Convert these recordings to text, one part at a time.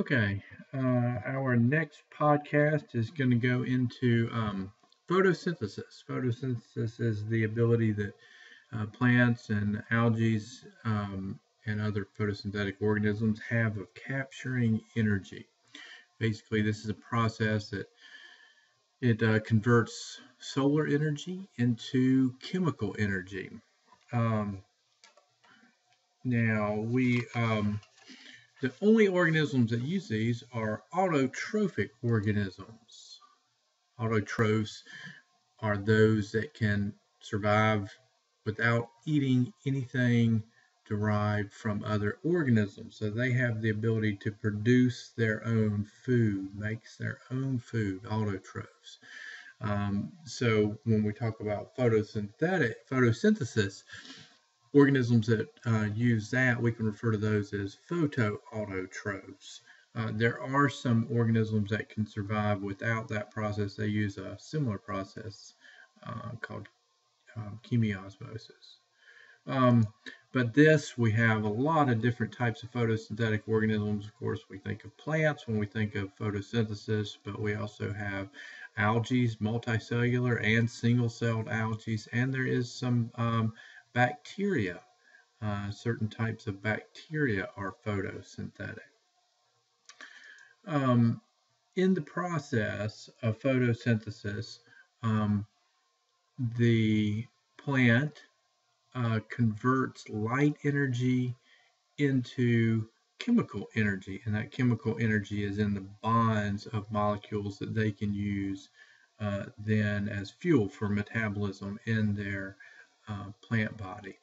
Okay, uh, our next podcast is going to go into um, photosynthesis. Photosynthesis is the ability that uh, plants and algae um, and other photosynthetic organisms have of capturing energy. Basically, this is a process that it uh, converts solar energy into chemical energy. Um, now, we um, the only organisms that use these are autotrophic organisms. Autotrophs are those that can survive without eating anything derived from other organisms. So they have the ability to produce their own food, makes their own food, autotrophs. Um, so when we talk about photosynthetic photosynthesis, organisms that uh, use that, we can refer to those as photoautotrophs. Uh, there are some organisms that can survive without that process. They use a similar process uh, called um, chemiosmosis. Um, but this, we have a lot of different types of photosynthetic organisms. Of course, we think of plants when we think of photosynthesis, but we also have algae, multicellular and single-celled algae, and there is some um, bacteria. Uh, certain types of bacteria are photosynthetic. Um, in the process of photosynthesis, um, the plant uh, converts light energy into chemical energy, and that chemical energy is in the bonds of molecules that they can use uh, then as fuel for metabolism in their uh, plant body.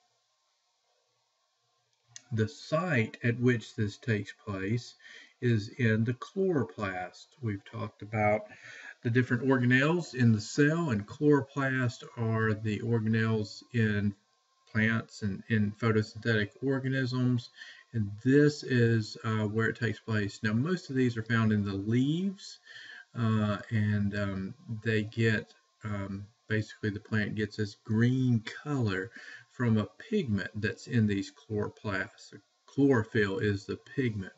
The site at which this takes place is in the chloroplast. We've talked about the different organelles in the cell, and chloroplast are the organelles in plants and in photosynthetic organisms. And this is uh, where it takes place. Now, most of these are found in the leaves, uh, and um, they get um, basically the plant gets this green color from a pigment that's in these chloroplasts. Chlorophyll is the pigment.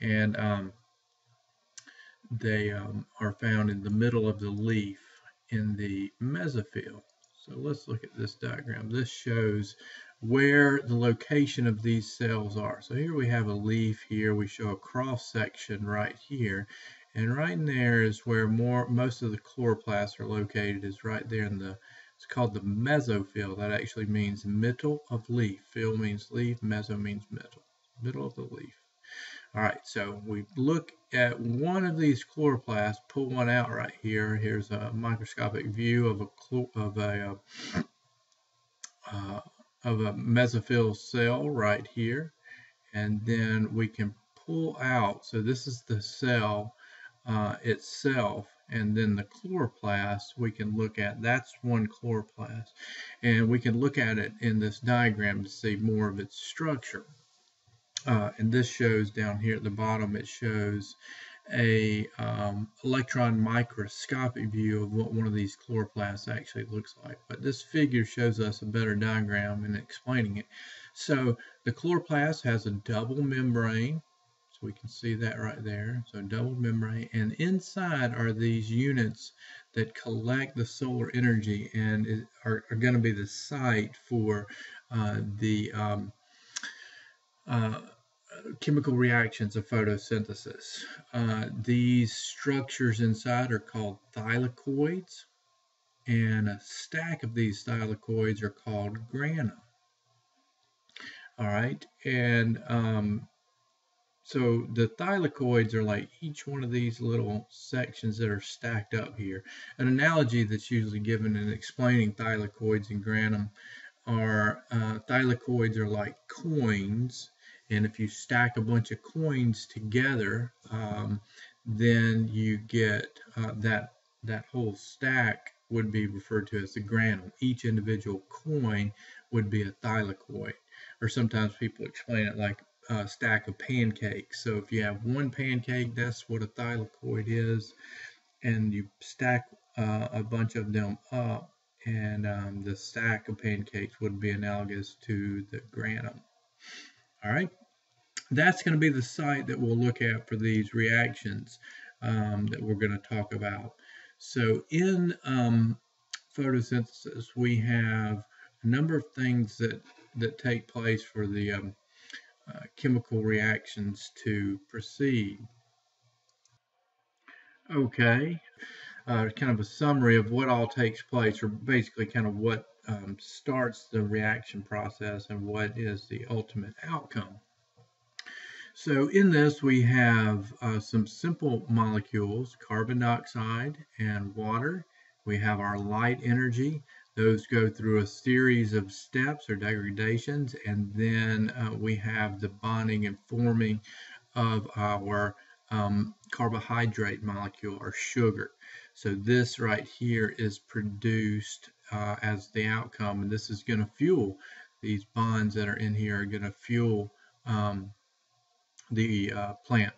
And um, they um, are found in the middle of the leaf in the mesophyll. So let's look at this diagram. This shows where the location of these cells are. So here we have a leaf here. We show a cross section right here. And right in there is where more most of the chloroplasts are located is right there in the it's called the mesophyll. That actually means middle of leaf. Phyll means leaf, meso means middle. Middle of the leaf. All right, so we look at one of these chloroplasts, pull one out right here. Here's a microscopic view of a of a uh, uh, of a mesophyll cell right here, and then we can pull out. So this is the cell uh, itself and then the chloroplast we can look at that's one chloroplast. And we can look at it in this diagram to see more of its structure. Uh, and this shows down here at the bottom it shows a um, electron microscopic view of what one of these chloroplasts actually looks like. But this figure shows us a better diagram in explaining it. So the chloroplast has a double membrane we can see that right there. So double membrane. And inside are these units that collect the solar energy and are, are going to be the site for uh, the um, uh, chemical reactions of photosynthesis. Uh, these structures inside are called thylakoids, and a stack of these thylakoids are called grana. All right, and um, so the thylakoids are like each one of these little sections that are stacked up here. An analogy that's usually given in explaining thylakoids and granum are uh, thylakoids are like coins, and if you stack a bunch of coins together, um, then you get uh, that that whole stack would be referred to as the granum. Each individual coin would be a thylakoid, or sometimes people explain it like uh, stack of pancakes. So if you have one pancake, that's what a thylakoid is. And you stack uh, a bunch of them up, and um, the stack of pancakes would be analogous to the granum. All right. that's going to be the site that we'll look at for these reactions um, that we're going to talk about. So in um, photosynthesis, we have a number of things that, that take place for the um, uh, chemical reactions to proceed. Okay, uh, kind of a summary of what all takes place, or basically kind of what um, starts the reaction process and what is the ultimate outcome. So in this we have uh, some simple molecules, carbon dioxide and water. We have our light energy. Those go through a series of steps or degradations, and then uh, we have the bonding and forming of our um, carbohydrate molecule or sugar. So this right here is produced uh, as the outcome, and this is going to fuel these bonds that are in here are going to fuel um, the uh, plant.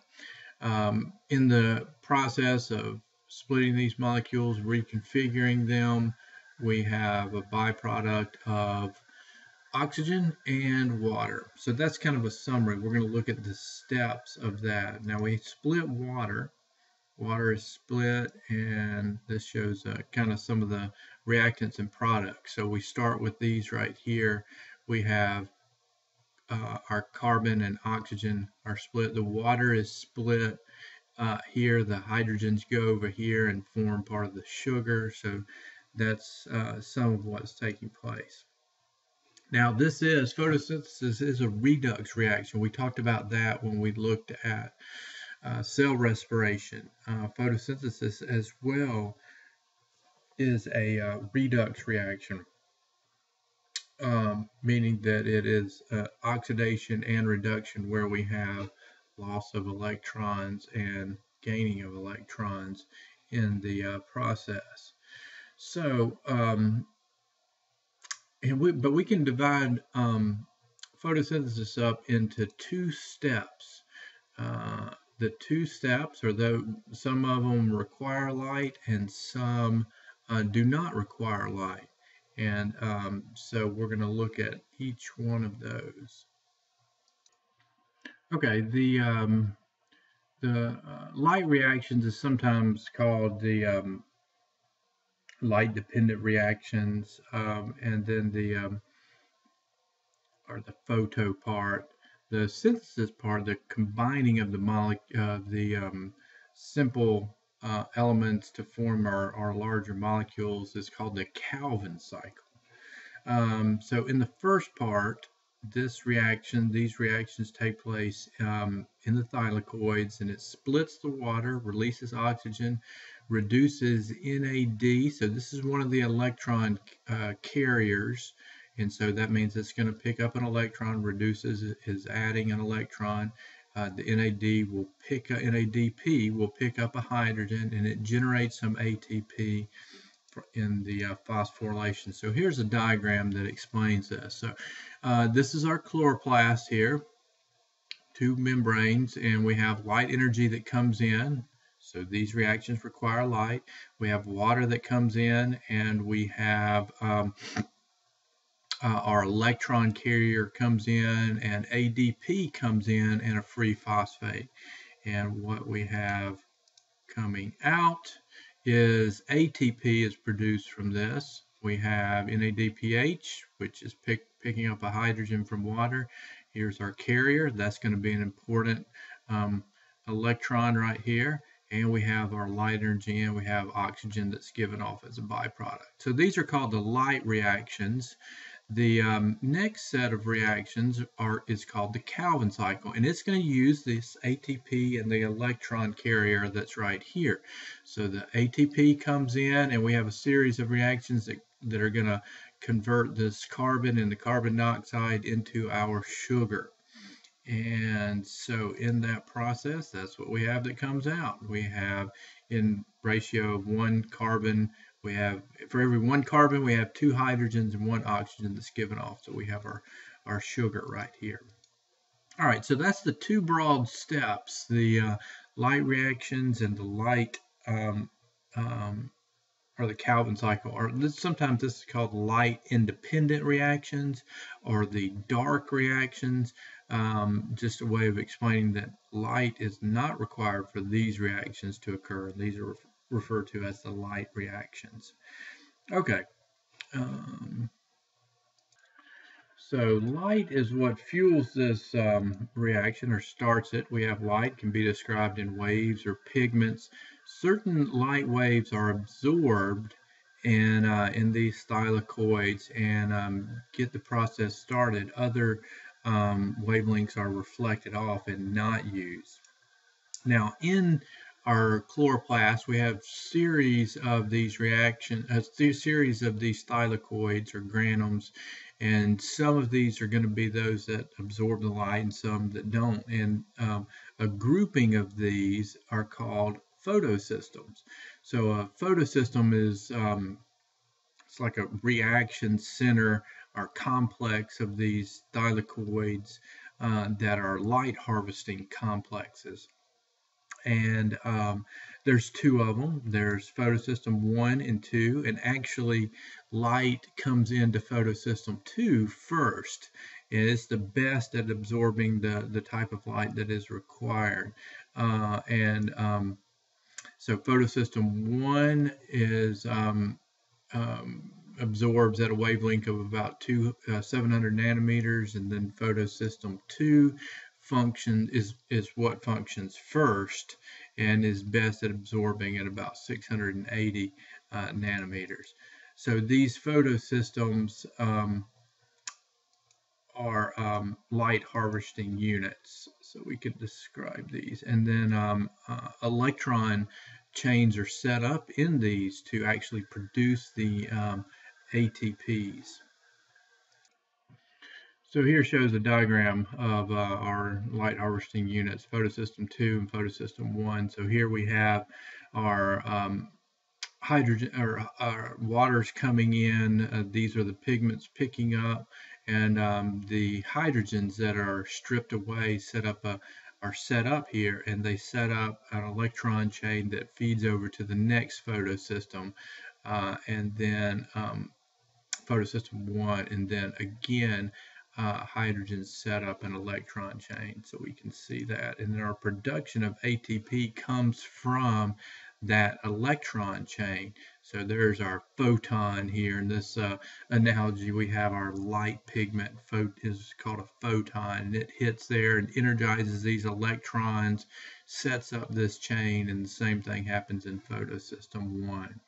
Um, in the process of splitting these molecules, reconfiguring them, we have a byproduct of oxygen and water. So that's kind of a summary. We're going to look at the steps of that. Now we split water. Water is split and this shows uh, kind of some of the reactants and products. So we start with these right here. We have uh, our carbon and oxygen are split. The water is split uh, here. The hydrogens go over here and form part of the sugar. So that's uh, some of what's taking place. Now this is, photosynthesis is a redox reaction. We talked about that when we looked at uh, cell respiration. Uh, photosynthesis as well is a uh, redox reaction um, meaning that it is uh, oxidation and reduction where we have loss of electrons and gaining of electrons in the uh, process. So, um, we, but we can divide um, photosynthesis up into two steps. Uh, the two steps are though some of them require light and some uh, do not require light. And um, so we're going to look at each one of those. Okay, the um, the uh, light reactions is sometimes called the um, light dependent reactions, um, and then the um, or the photo part, the synthesis part, the combining of the molecule, uh, the um, simple uh, elements to form our, our larger molecules is called the Calvin cycle. Um, so in the first part, this reaction, these reactions take place um, in the thylakoids and it splits the water, releases oxygen, reduces NAD. So this is one of the electron uh, carriers. And so that means it's going to pick up an electron, reduces is adding an electron, uh, the NAD will pick up, NADP will pick up a hydrogen and it generates some ATP in the uh, phosphorylation. So here's a diagram that explains this. So uh, this is our chloroplast here, two membranes, and we have light energy that comes in. So these reactions require light. We have water that comes in, and we have um, uh, our electron carrier comes in and ADP comes in and a free phosphate. And what we have coming out is ATP is produced from this. We have NADPH, which is pick, picking up a hydrogen from water. Here's our carrier. That's going to be an important um, electron right here. And we have our light energy and we have oxygen that's given off as a byproduct. So these are called the light reactions. The um, next set of reactions are is called the Calvin cycle, and it's going to use this ATP and the electron carrier that's right here. So the ATP comes in, and we have a series of reactions that, that are going to convert this carbon and the carbon dioxide into our sugar. And so in that process, that's what we have that comes out. We have in ratio of one carbon we have, for every one carbon, we have two hydrogens and one oxygen that's given off. So we have our, our sugar right here. All right, so that's the two broad steps, the uh, light reactions and the light, um, um, or the Calvin cycle, or sometimes this is called light independent reactions, or the dark reactions. Um, just a way of explaining that light is not required for these reactions to occur. These are referred to as the light reactions. Okay. Um, so light is what fuels this um, reaction or starts it. We have light can be described in waves or pigments. Certain light waves are absorbed in, uh, in these thylakoids and um, get the process started. Other um, wavelengths are reflected off and not used. Now in our chloroplast, we have series of these reaction, a series of these thylakoids or granums, and some of these are going to be those that absorb the light and some that don't. And um, a grouping of these are called photosystems. So a photosystem is um, it's like a reaction center or complex of these thylakoids uh, that are light harvesting complexes and um, there's two of them. There's photosystem one and two, and actually light comes into photosystem two first. And it's the best at absorbing the, the type of light that is required. Uh, and um, so photosystem one is um, um absorbs at a wavelength of about two, uh, 700 nanometers, and then photosystem two function is, is what functions first and is best at absorbing at about 680 uh, nanometers. So these photosystems um, are um, light harvesting units. So we could describe these. And then um, uh, electron chains are set up in these to actually produce the um, ATPs. So here shows a diagram of uh, our light harvesting units, photosystem 2 and photosystem 1. So here we have our um, hydrogen or waters coming in. Uh, these are the pigments picking up and um, the hydrogens that are stripped away set up a are set up here and they set up an electron chain that feeds over to the next photosystem uh, and then um, photosystem 1 and then again uh, hydrogen set up an electron chain. So we can see that. And then our production of ATP comes from that electron chain. So there's our photon here. In this uh, analogy, we have our light pigment is called a photon. And it hits there and energizes these electrons, sets up this chain, and the same thing happens in photosystem 1.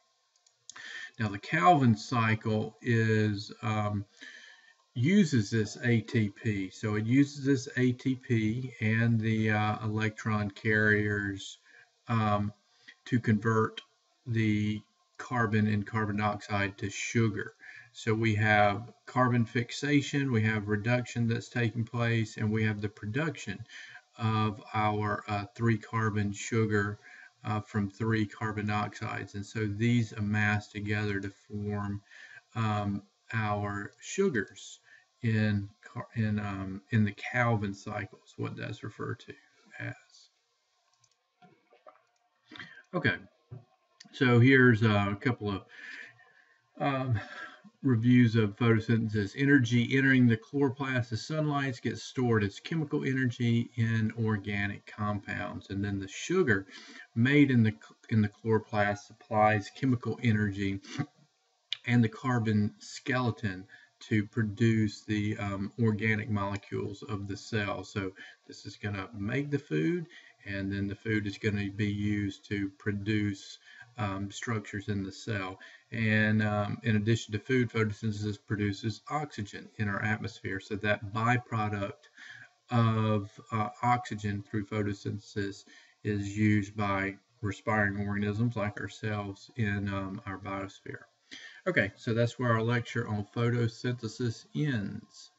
Now the Calvin cycle is um, uses this ATP. So it uses this ATP and the uh, electron carriers um, to convert the carbon and carbon dioxide to sugar. So we have carbon fixation, we have reduction that's taking place, and we have the production of our uh, three carbon sugar uh, from three carbon dioxides. And so these amass together to form um, our sugars in in um, in the Calvin cycles, what that's referred to as. Okay, so here's a couple of um, reviews of photosynthesis. Energy entering the chloroplast as sunlight gets stored as chemical energy in organic compounds, and then the sugar made in the in the chloroplast supplies chemical energy and the carbon skeleton to produce the um, organic molecules of the cell. So this is going to make the food and then the food is going to be used to produce um, structures in the cell. And um, in addition to food, photosynthesis produces oxygen in our atmosphere. So that byproduct of uh, oxygen through photosynthesis is used by respiring organisms like ourselves in um, our biosphere. Okay, so that's where our lecture on photosynthesis ends.